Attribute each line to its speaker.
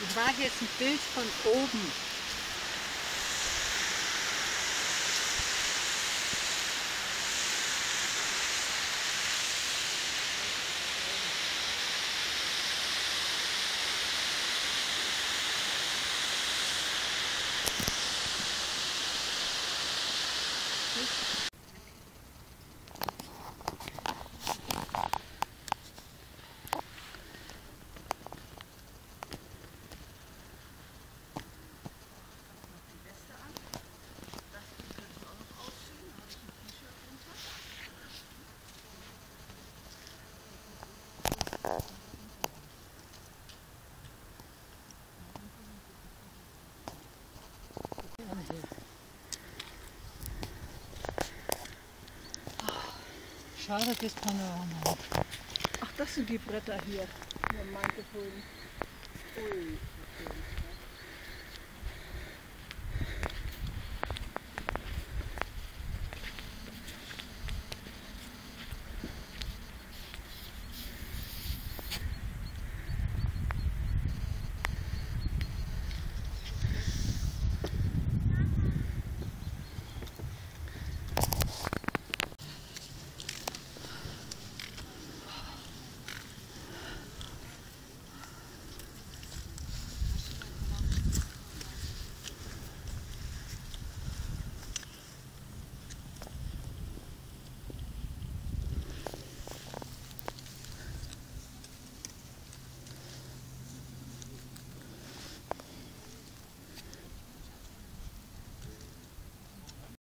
Speaker 1: Ich mache jetzt ein Bild von oben. Schade, das Panorama. Ach, das sind die Bretter hier. Der meinte vorhin. Ui.